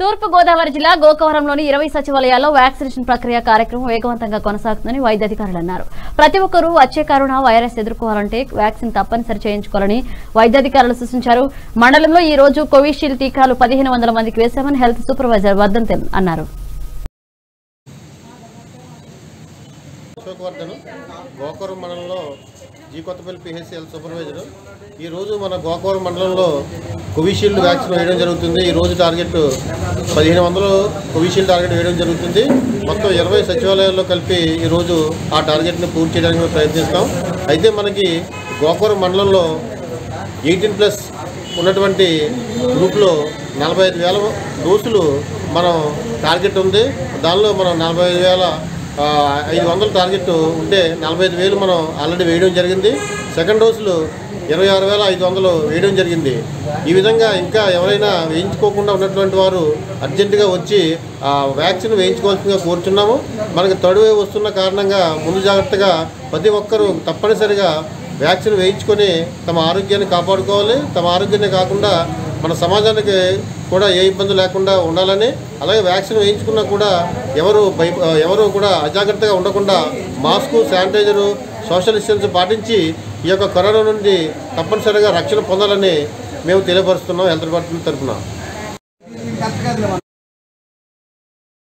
తూర్పు గోదావరి జిల్లా గోకవరంలోని ఇరవై సచివాలయాల్లో వ్యాక్సినేషన్ ప్రక్రియ కార్యక్రమం వేగవంతంగా కొనసాగుతుందని వైద్య అధికారులు అన్నారు. ప్రతి ఒక్కరూ వచ్చే కరోనా వైరస్ ఎదుర్కోవాలంటే వ్యాక్సిన్ తప్పనిసరి చేయించుకోవాలని వైద్యాధికారులు సూచించారు. మండలంలో ఈ రోజు కోవిషీల్డ్ టీకాలు పదిహేను వందల మందికి వేశామని హెల్త్ సూపర్వైజర్ వర్ధన్ అన్నారు. గోకవరం మండలంలో జీ కొత్తపల్లి పిహెచ్సిఎల్ సూపర్వైజర్. ఈరోజు మన గోకవరం మండలంలో కోవిషీల్డ్ వ్యాక్సిన్ వేయడం జరుగుతుంది. ఈ రోజు టార్గెట్ పదిహేను వందలు కోవిషీల్డ్ టార్గెట్ వేయడం జరుగుతుంది. మొత్తం ఇరవై సచివాలయాల్లో కలిపి ఈరోజు ఆ టార్గెట్ని పూర్తి చేయడానికి మేము ప్రయత్నిస్తాం. అయితే మనకి గోపురం మండలంలో ఎయిటీన్ ప్లస్ ఉన్నటువంటి గ్రూప్లో నలభై ఐదు వేల డోసులు మనం టార్గెట్ ఉంది. దానిలో మనం నలభై ఐదు వేల ఐదు వందల టార్గెట్ ఉంటే నలభై ఐదు వేలు మనం ఆల్రెడీ వేయడం జరిగింది. సెకండ్ డోసులు ఇరవై ఆరు వేల ఐదు వందలు వేయడం జరిగింది. ఈ విధంగా ఇంకా ఎవరైనా వేయించుకోకుండా ఉన్నటువంటి వారు అర్జెంటుగా వచ్చి ఆ వ్యాక్సిన్ వేయించుకోవాల్సిందిగా కోరుచున్నాము. మనకు తడువే వస్తున్న కారణంగా ముందు జాగ్రత్తగా ప్రతి ఒక్కరూ తప్పనిసరిగా వ్యాక్సిన్ వేయించుకొని తమ ఆరోగ్యాన్ని కాపాడుకోవాలి. తమ ఆరోగ్యాన్ని కాకుండా మన సమాజానికి కూడా ఏ ఇబ్బంది లేకుండా ఉండాలని అలాగే వ్యాక్సిన్ వేయించుకున్నా కూడా ఎవరు భయ ఎవరు కూడా అజాగ్రత్తగా ఉండకుండా మాస్కు శానిటైజరు సోషల్ డిస్టెన్స్ పాటించి ఈ యొక్క కరోనా నుండి తప్పనిసరిగా రక్షణ పొందాలని మేము తెలియపరుస్తున్నాం హెల్త్ డిపార్ట్మెంట్ తరఫున.